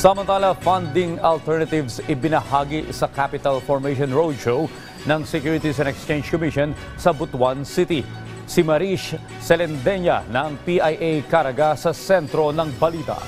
Samantala, funding alternatives ibinahagi sa Capital Formation Roadshow ng Securities and Exchange Commission sa Butuan City. Si Marish Selendenya ng PIA Caraga sa sentro ng balita.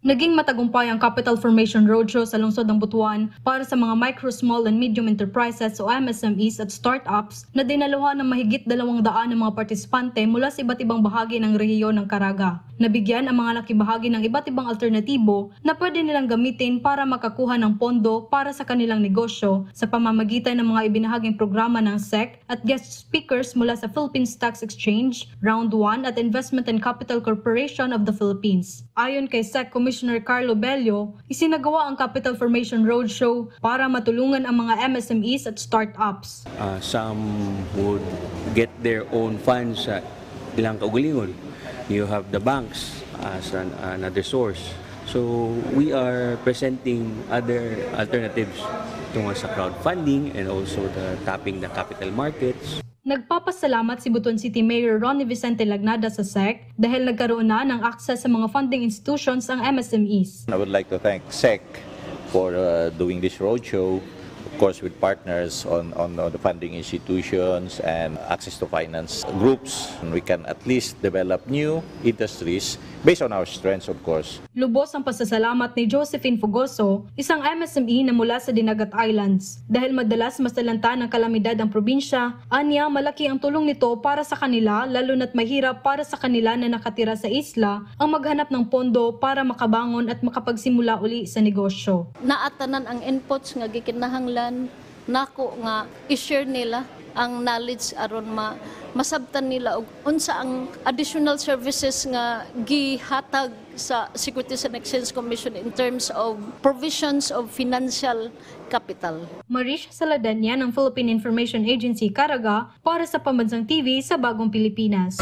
Naging matagumpay ang Capital Formation Roadshow sa lungsod ng Butuan para sa mga micro, small and medium enterprises o MSMEs at startups na dinaluhan ng mahigit dalawang daan ng mga partisipante mula sa iba't ibang bahagi ng rehiyon ng Caraga. Nabigyan ang mga nakibahagi ng iba't ibang alternatibo na pwede nilang gamitin para makakuha ng pondo para sa kanilang negosyo sa pamamagitan ng mga ibinahaging programa ng SEC at guest speakers mula sa Philippines Tax Exchange, Round 1 at Investment and Capital Corporation of the Philippines. Ayon kay SEC Commissioner Carlo Bello, isinagawa ang Capital Formation Roadshow para matulungan ang mga MSMEs at startups. Uh, some would get their own funds sa ilang kaugalingon. You have the banks as an, another source. So we are presenting other alternatives tungkol sa crowdfunding and also the tapping the capital markets. Nagpapasalamat si Butuan City Mayor Ronnie Vicente Lagnada sa SEC dahil nagkaroon na ng access sa mga funding institutions ang MSMEs. I would like to thank SEC for uh, doing this roadshow, of course with partners on, on, on the funding institutions and access to finance groups. We can at least develop new industries based on our strengths, of course. Lubos ang pasasalamat ni Josephine Fugoso, isang MSME na mula sa Dinagat Islands. Dahil madalas masalanta ng kalamidad ang probinsya, anya malaki ang tulong nito para sa kanila lalo na't mahirap para sa kanila na nakatira sa isla ang maghanap ng pondo para makabangon at makapagsimula uli sa negosyo. naatanan ang inputs nga gikinahanglan nako nga i-share nila ang knowledge aron ma masabtan nila og unsa ang additional services nga gihatag sa Securities and Exchange Commission in terms of provisions of financial capital. Marish Saladanya ng Philippine Information Agency Caraga para sa Pambansang TV sa Bagong Pilipinas.